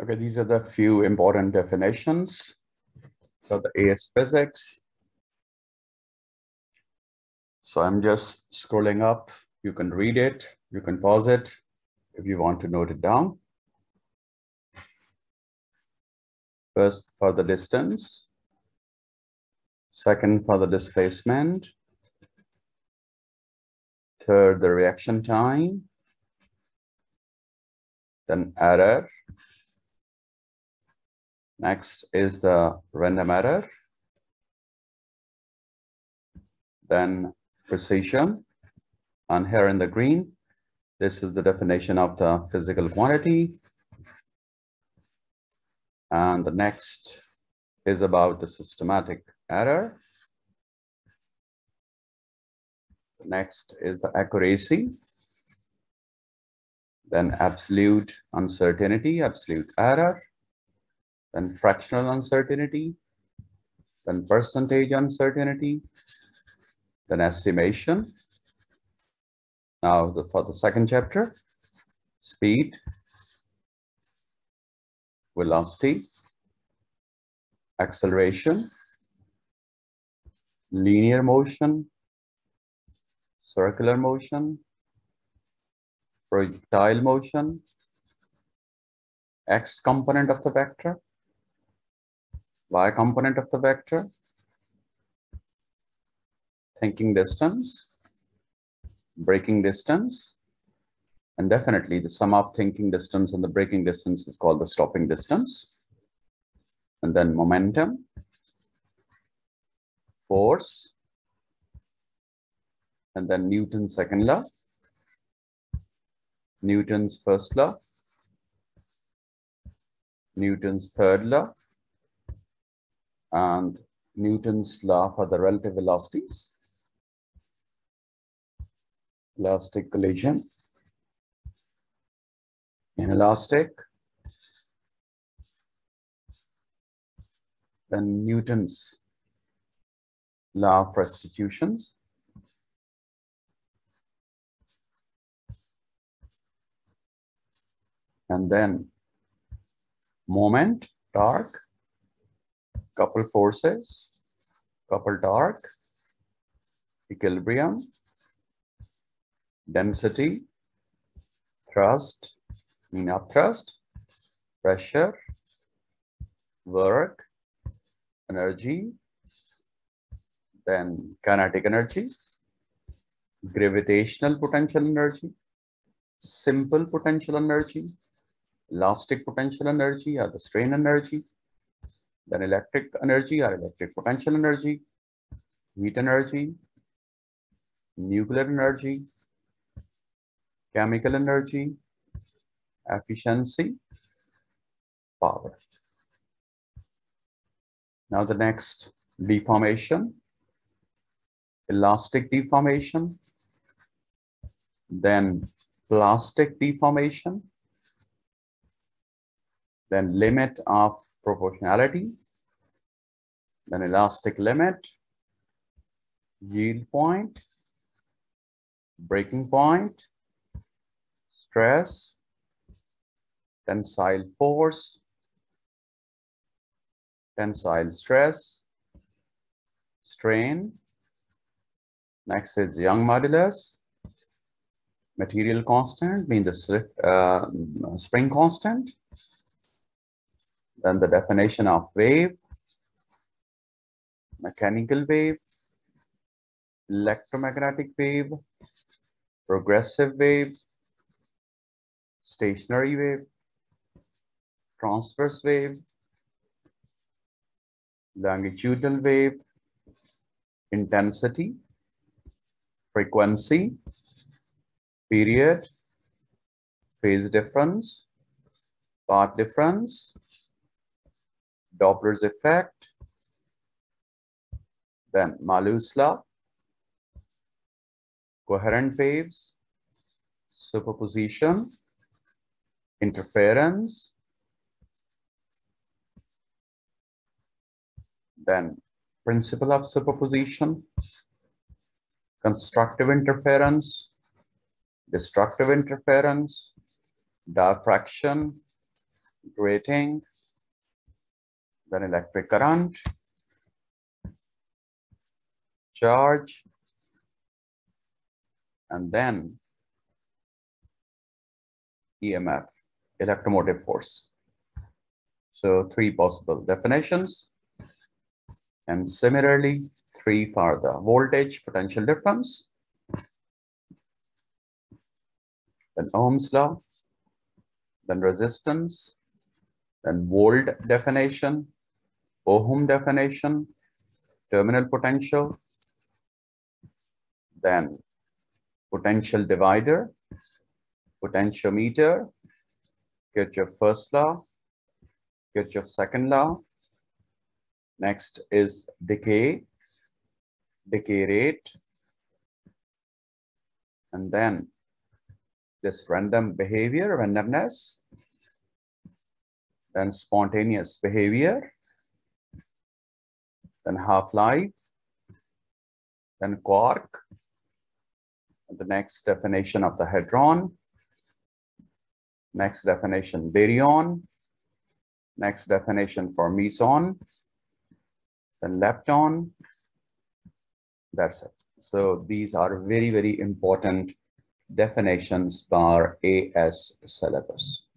Okay, these are the few important definitions So the AS physics. So I'm just scrolling up. You can read it, you can pause it if you want to note it down. First, for the distance. Second, for the displacement. Third, the reaction time. Then error Next is the random error. Then precision. And here in the green, this is the definition of the physical quantity. And the next is about the systematic error. Next is the accuracy. Then absolute uncertainty, absolute error then fractional uncertainty, then percentage uncertainty, then estimation. Now the, for the second chapter, speed, velocity, acceleration, linear motion, circular motion, projectile motion, x component of the vector, y component of the vector, thinking distance, braking distance, and definitely the sum of thinking distance and the braking distance is called the stopping distance. And then momentum, force, and then Newton's second law, Newton's first law, Newton's third law, and Newton's law for the relative velocities. Elastic collision. Inelastic. Then Newton's law of restitutions. And then moment, torque, couple forces, couple torque, equilibrium, density, thrust, mean up thrust, pressure, work, energy, then kinetic energy, gravitational potential energy, simple potential energy, elastic potential energy or the strain energy, then electric energy or electric potential energy, heat energy, nuclear energy, chemical energy, efficiency, power. Now the next deformation, elastic deformation, then plastic deformation, then limit of proportionality, then elastic limit, yield point, breaking point, stress, tensile force, tensile stress, strain. Next is Young modulus, material constant, means the uh, spring constant, then the definition of wave, mechanical wave, electromagnetic wave, progressive wave, stationary wave, transverse wave, longitudinal wave, intensity, frequency, period, phase difference, path difference, Doppler's effect, then Malus law, coherent waves, superposition, interference, then principle of superposition, constructive interference, destructive interference, diffraction, grating, then electric current, charge, and then EMF, electromotive force. So three possible definitions. And similarly, three for the voltage potential difference. Then Ohm's law, then resistance, then volt definition, Ohm definition, terminal potential, then potential divider, potentiometer, Kirchhoff first law, Kirchhoff second law. Next is decay, decay rate. And then this random behavior, randomness, then spontaneous behavior, then half-life, then quark, the next definition of the hadron, next definition baryon, next definition for meson, then lepton, that's it. So these are very, very important definitions for AS syllabus.